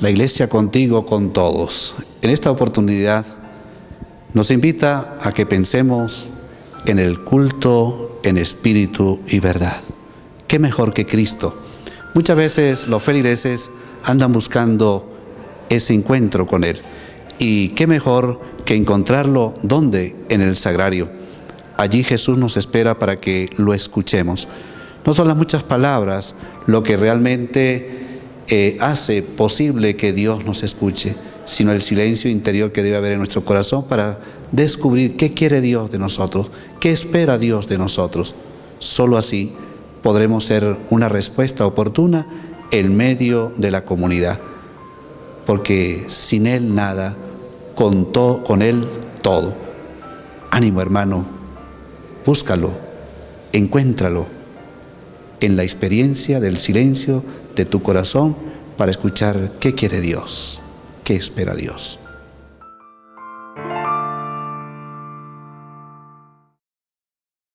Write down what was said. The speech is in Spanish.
la iglesia contigo, con todos. En esta oportunidad nos invita a que pensemos en el culto en espíritu y verdad. ¿Qué mejor que Cristo? Muchas veces los feligreses andan buscando ese encuentro con Él. Y qué mejor que encontrarlo ¿dónde? En el sagrario. Allí Jesús nos espera para que lo escuchemos. No son las muchas palabras lo que realmente eh, hace posible que Dios nos escuche, sino el silencio interior que debe haber en nuestro corazón para descubrir qué quiere Dios de nosotros, qué espera Dios de nosotros. Solo así podremos ser una respuesta oportuna en medio de la comunidad, porque sin Él nada, con, con Él todo. Ánimo hermano, búscalo, encuéntralo en la experiencia del silencio de tu corazón para escuchar qué quiere Dios, qué espera Dios.